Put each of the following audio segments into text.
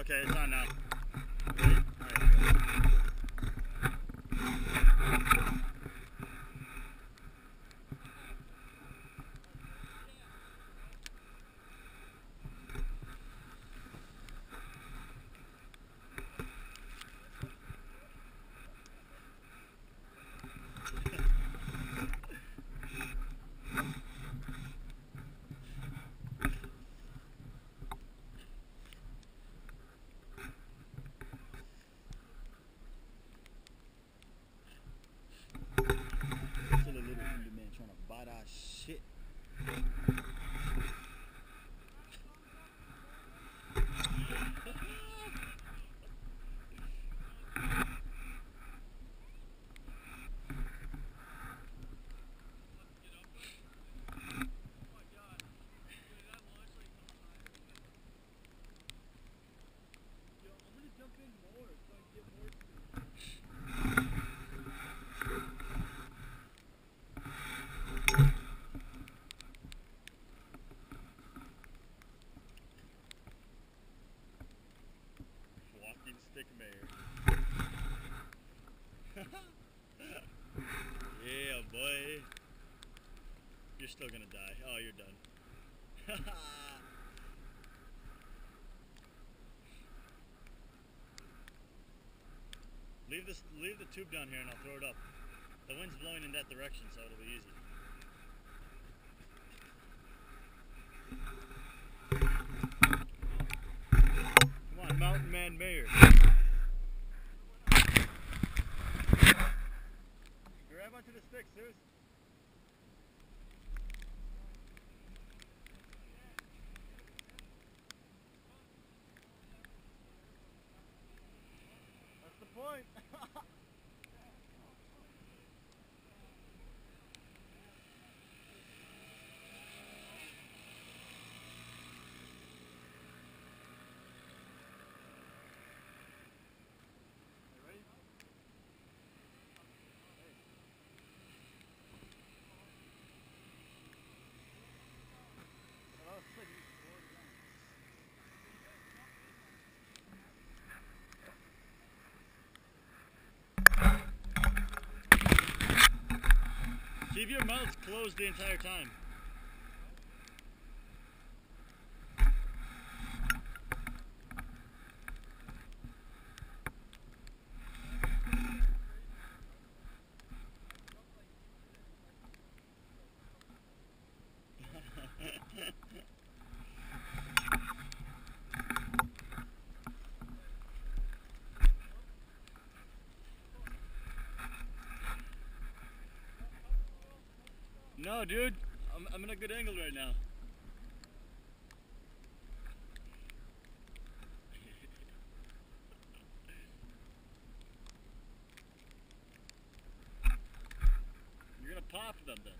Okay, it's on now. Wait. Stick mayor. yeah, boy. You're still gonna die. Oh, you're done. leave this. Leave the tube down here, and I'll throw it up. The wind's blowing in that direction, so it'll be easy. Man Mayor. Grab onto the stick, Zeus. Keep your mouth closed the entire time. No, dude. I'm, I'm in a good angle right now. You're gonna pop them then.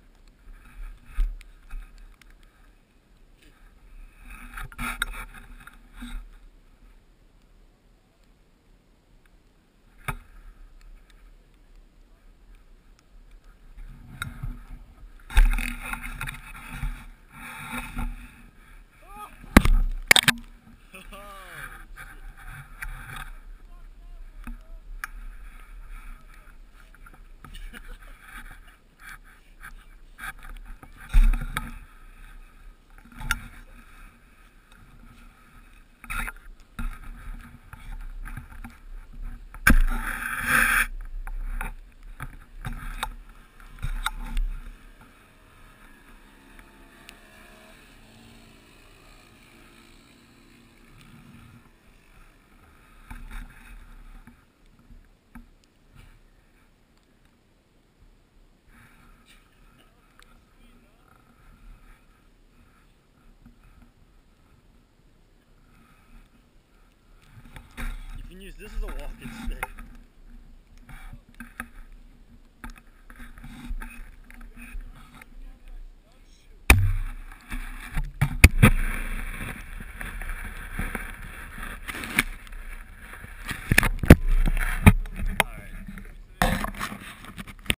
This is a walking